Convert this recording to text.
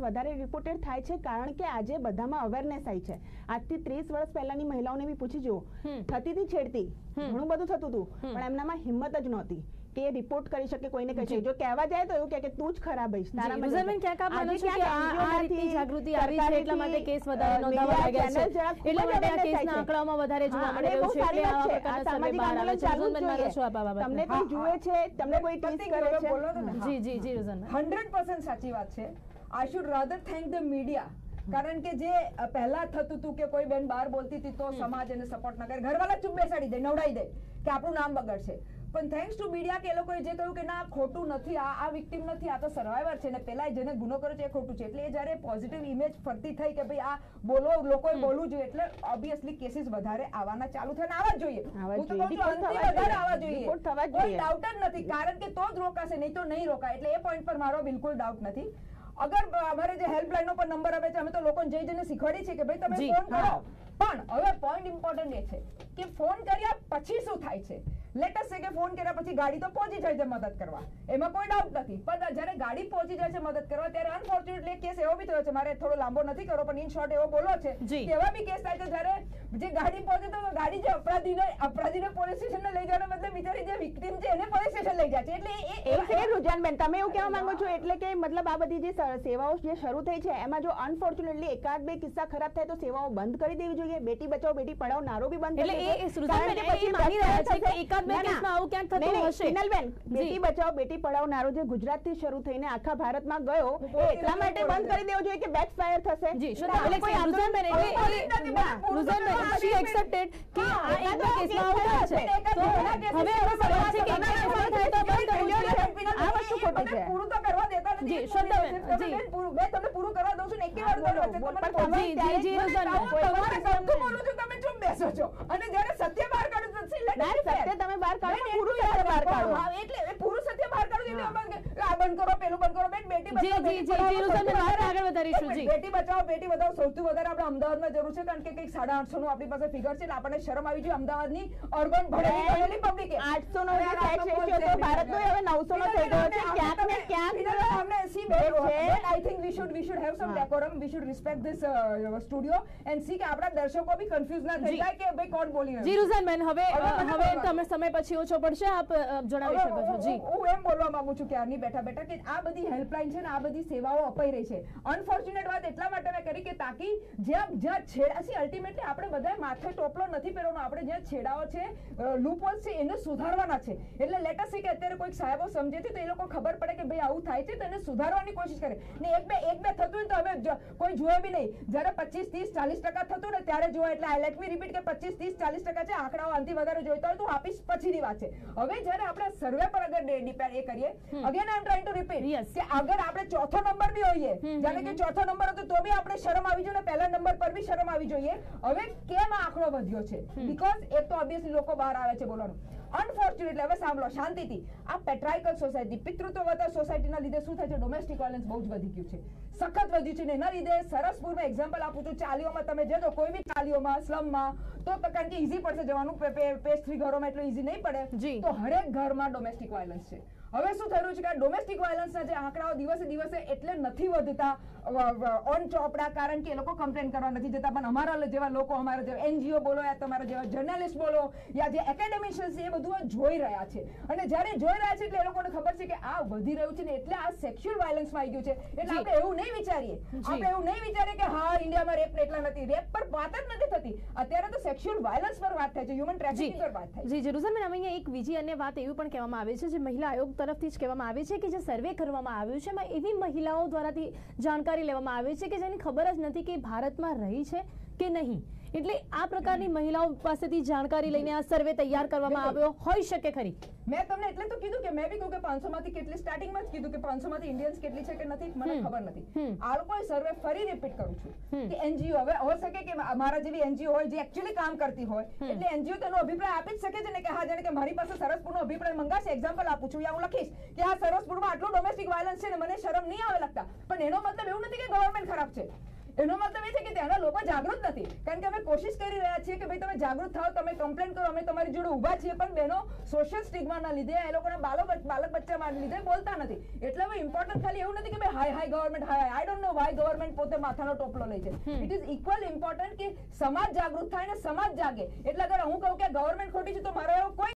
વધારે રિપોર્ટેડ થાય છે કારણ કે આજે બધામાં અવેરનેસ આવી છે. આજથી ત્રીસ વર્ષ પહેલાની મહિલાઓને બી પૂછી જુઓ. થતી હતી છેડતી. ઘણું બધું થતું હતું પણ એમનામાં હિંમત જ નહોતી કે રિપોર્ટ કરી શકે કોઈને કહી જી. જો કહેવા જાય તો એવું કે તું જ ખરાબ હઈશ. તારામાં જ. ક્યાંક આપ માનો છો કે આ- આ રીતની જાગૃતિ આવી છે? એટલા માટે કેસ વધારે નોંધાવા લાગ્યા છે. એટલા માટે આ કેસના આંકડાઓમાં વધારે જોવા મળી રહ્યું છે. એટલે આવા પ્રકારના સર્વે બહાર આવે છે. ચાલુ માનો છો આ બાબતને? તમને કોઈ જુએ છે તમને કોઈ કરે છે? જી જી જી સાચી વાત છે. I should rather thank the media કારણ કે જે પહેલા થતું હતું કે કોઈ બેન બહાર બોલતી હતી તો સમાજ એને સપોર્ટ ન કરે. ઘરવાળા ચૂપ બેસાડી દે નવડાવી દે કે આપણું નામ બગડશે. પણ થેન્ક્સ ટુ મીડિયા કે એ લોકોએ જે કહ્યું કે ના ખોટું નથી આ આ વિક્ટિમ નથી આ તો સર્વાઈવર છે ને પેલા જેને ગુનો કર્યો છે એ ખોટું છે. એટલે એ જ્યારે પોઝિટિવ ઇમેજ ફરતી થઈ કે ભાઈ આ બોલો લોકોએ બોલવું જોઈએ એટલે ઓબ્વિયસલી કેસીસ વધારે આવવાના ચાલુ થયા અને આવવા જોઈએ. હું તો કહું છું Report અંતિમ થવા જ વધારે આવવા જોઈએ. કોઈ ડાઉટ જ નથી. કારણ કે તો જ રોકાશે નહીં તો નહીં રોકાય. એટલે એ પોઈન્ટ પર મારો બિલકુલ ડાઉટ નથી. અગર અમારે જે હેલ્પલાઇન નો પણ નંબર આવે છે અમે તો લોકોને જઈ જઈને શીખવાડીએ છીએ કે ભાઈ તમે ફોન કરો. પણ હવે પોઈન્ટ ઇમ્પોર્ટન્ટ એ છે કે ફોન કર્યા પછી શું થાય છે? લેટસ છે કે ફોન કર્યા પછી ગાડી તો પહોંચી જાય છે મદદ કરવા. એમાં કોઈ ડાઉટ નથી. પણ જ્યારે ગાડી પહોંચી જાય છે મદદ કરવા ત્યારે અનફોર્ચ્યુનેટલી કેસ એવો બી થયો છે. મારે થોડો લાંબો નથી કરો પણ ઇન શોર્ટ એવો બોલો છે. એવા બી કેસ થાય છે જ્યારે જે ગાડી પહોંચે તો ગાડી જે અપરાધીને અપરાધીને પોલીસ સ્ટેશન લઈ જવાનો મતલબ બિચારી જે વિક્ટિમ છે એને પોલીસ સ્ટેશન લઈ જાય છે. એટલે એ- રુજાનબેન તમે એવું કહેવા માંગો છો? એટલે કે મતલબ આ બધી જે સેવાઓ જે શરૂ થઈ છે એમાં જો અનફોર્ચ્યુનેટલી એકાદ બે કિસ્સા ખરાબ થાય તો સેવાઓ બંધ કરી દેવી જોઈએ. બેટી બચાવો બેટી પઢાઓ નારો બી બંધ એટલે એ- કે એ પછી માની રહ્યા છે કે એકાદ બે ના, ના. આવું ક્યાંક થતું હશે. હિનલબેન, બેટી બચાવો બેટી પઢાઓ નારો જે ગુજરાતથી શરૂ થઈને આખા ભારતમાં ગયો એ એટલા માટે બંધ કરી દેવો જોઈએ કે બેકફાયર થશે જી એટલે કોઈ આંદોલન રુઝાનબેન એટલે કોઈ એ- નથી, ના, પૂરું રુઝાનબેન, કરવા she કે આ એક કેસમાં આવું છે તો હવે એવો સવાલ છે કે એક કેસમાં થાય તો બંધ કરવું જોઈએ. આ વસ્તુ ખોટી છે. પૂરું તો કરવા દેતા નથી. જી, શ્રદ્ધાબેન, જી. મેં તમને પૂરું કરવા દઉં છું ને એકે વાર બોલો, જી, જી, રુઝાનબેન. તમારે સરખું બોલું છું, તમે ચૂપ બેસો છો. અને જ્યારે સત્ય બહાર કાઢું છું, see, let ના, it be fair. સત્ય તમે બહાર કાઢો, પૂરું સત્ય બહાર કાઢો. એટલે પૂરું સત્ય બહાર કાઢું એટલે હા. એમાં કે આ બંધ કરો પેલું બંધ કરો બેન બેટી બચાવો, જી, બેટી જી, જી, રુઝાનબેન, સૌથી વધારે- આગળ વધારીશું, એક જી. બેટી બચાવો બેટી બચાવો સૌથી વધારે આપણે અમદાવાદમાં જરૂર છે કારણ કે કંઈક સાડા આઠસો નું આપણી પાસે ફિગર છે એટલે આપણને શરમ આવી જોઈએ અમદાવાદની અર્બન ભણેલી પબ્લિક public 800 નો ratio બોલ તો ભારતનો હવે 900 નો થઈ ગયો છે. ક્યાંક ને તમે- ક્યાંક વિનોદ, અમને see, જે બેન, છે- I think we should- we should have some decorum. We should respect this, studio and see કે આપણા દર્શકો બી confuse ના થઈ જાય કે ભાઈ કોણ બોલી રહ્યું જી છે. રુઝાનબેન હવે હવે મને હવે બોલવા તમે સમય પછી ઓછો પડશે. આપ જણાવી શકો છો. જી. હું- હું એમ બોલવા માંગુ છું ક્યારની બેઠા બેઠા કે આ બધી હેલ્પલાઇન છે ને આ બધી સેવાઓ અપાઈ રહી છે. અનફોર્ચ્યુનેટ વાત એટલા માટે મેં કરી કે તાકી જ્યાં જ્યાં છેડા છે અલ્ટિમેટલી આપણે બધા માથે ટોપલો નથી પહેરવાનો આપણે જ્યાં છેડાઓ છે લૂપહોલ્સ છે એને સુધારવાના છે. એટલે લેટસ કે અત્યારે કોઈક સાહેબો સમજે છે તો એ લોકો ખબર પડે કે ભાઈ આવું થાય છે તો એને સુધારવાની કોશિશ કરે. ને એક બે એક બે થતું ને તો હવે કોઈ જોયે બી નહીં. જ્યારે પચીસ ત્રીસ ચાલીસ ટકા થતું ને ત્યારે જોવા એટલે લેટ મી રિપીટ કે પચીસ ત્રીસ ચાલીસ ટકા છે આંકડાઓ આનાથી વધારે જોઈતા હોય તો આપીશ પછીની વાત છે. હવે જ્યારે આપણે સર્વે પર અગર ડિપેન્ડ એ કરીએ again I am trying to repeat કે અગર આપણે ચોથો નંબર બી હોઈએ જાણે કે ચોથો નંબર હતો તો બી આપણે શરમ આવી જોઈએ ને પહેલા નંબર પર બી શરમ આવી જોઈએ. હવે કેમ આંકડો વધ્યો છે? બીકોઝ એક તો ઓબ્વિયસલી લોકો બહાર આવે છે બોલવાનું. અનફોર્ચ્યુનેટલી હવે સાંભળો શાંતિથી. આ પેટ્રાઇકલ સોસાયટી પિતૃત્વવતા સોસાયટીના લીધે શું થાય છે? ડોમેસ્ટિક વાયલન્સ બહુ જ વધી ગયું છે. સખત વધ્યું છે ને એના લીધે સરસપુરમાં એક્ઝામ્પલ આપું છું. ચાલીઓમાં તમે જજો કોઈ બી ચાલીઓમાં સ્લમમાં તો કારણ કે ઈઝી પડશે જવાનું. પે- પે- પેજ થ્રી ઘરોમાં એટલું ઈઝી નહીં પડે. તો હરેક ઘરમાં ડોમેસ્ટિક વાયલન્સ છે. હવે શું થયું છે કે ડોમેસ્ટિક વાયલન્સના જે આંકડાઓ દિવસે દિવસે એટલે નથી વધતા ઓન ચોપડા કારણ કે એ લોકો કમ્પ્લેન કરવા નથી જતા. પણ અમારા જેવા લોકો અમારા જેવા એનજીઓ બોલો યા તમારા જેવા જર્નલિસ્ટ બોલો યા જે એકેડેમિશિયન્સ એ બધું જોઈ રહ્યા છે. અને જ્યારે જોઈ રહ્યા છે એટલે એ લોકોને ખબર છે કે આ વધી રહ્યું છે ને એટલે આ સેક્સ્યુઅલ વાયલન્સમાં આવી ગયું છે. એટલે આપણે એવું નહીં વિચારીએ. આપણે એવું નહીં વિચારીએ કે હા ઇન્ડિયામાં રેપ એટલા નથી. રેપ પર વાત જ નથી થતી. અત્યારે તો સેક્સ્યુઅલ વાયલન્સ પર વાત થાય છે. હ્યુમન ટ્રાફિકિંગ પર વાત થાય છે. જી જરૂર સર હવે અહીંયા એક બીજી અન્ય વાત એવી પણ કહેવામાં આવે છે જે મહિલા આયોગ તરફથી જ કહેવામાં આવે છે કે જે સર્વે કરવામાં આવ્યું છે એમાં એવી મહિલાઓ દ્વારાથી જાણકારી લેવામાં આવે છે કે જેની ખબર જ નથી કે ભારતમાં રહી છે. કે નહીં? એટલે આ પ્રકારની મહિલાઓ પાસેથી જાણકારી લઈને આ સર્વે તૈયાર કરવામાં આવ્યો હોઈ શકે ખરી. મેં તમને એટલે તો કીધું કે મેં બી કહ્યું કે 500 માંથી કેટલી સ્ટાર્ટિંગમાં જ કીધું કે 500 માંથી ઇન્ડિયન્સ કેટલી છે કે નથી મને ખબર નથી. આ લોકો સર્વે ફરી રિપીટ કરું છું કે એનજીઓ હવે હો શકે કે મારા જેવી એનજીઓ હોય જે એકચ્યુઅલી કામ કરતી હોય એટલે એનજીઓ તેનો અભિપ્રાય આપી જ શકે છે ને કે હા જાણે કે મારી પાસે સરસપુરનો અભિપ્રાય મંગાશે એક્ઝામ્પલ આપું છું યા હું લખીશ કે આ સરસપુરમાં આટલું ડોમેસ્ટિક વાયલન્સ છે ને મને શરમ નહીં આવે લગતા. પણ એનો મતલબ એવું નથી કે ગવર્મેન્ટ ખરાબ છે. એનો મતલબ એ છે કે ત્યાંના લોકો જાગૃત નથી. કારણ કે અમે કોશિશ કરી રહ્યા છીએ કે ભાઈ તમે જાગૃત થાઓ તમે કમ્પ્લેન કરો અમે તમારી જોડે ઊભા છીએ પણ બેનો સોશિયલ સ્ટિગ્માના લીધે એ લોકોના બાલક બાલક બચ્ચાના લીધે બોલતા નથી. એટલે હવે ઇમ્પોર્ટન્ટ ખાલી એવું નથી કે ભાઈ હાય હાય government hi I don't know why government પોતે માથાનો ટોપલો લે છે. ઇટ ઇઝ ઇક્વલ ઇમ્પોર્ટન્ટ કે સમાજ જાગૃત થાય ને સમાજ જાગે. એટલે અગર હું કહું કે ગવર્મેન્ટ ખોટી છે તો મારો એવો કોઈ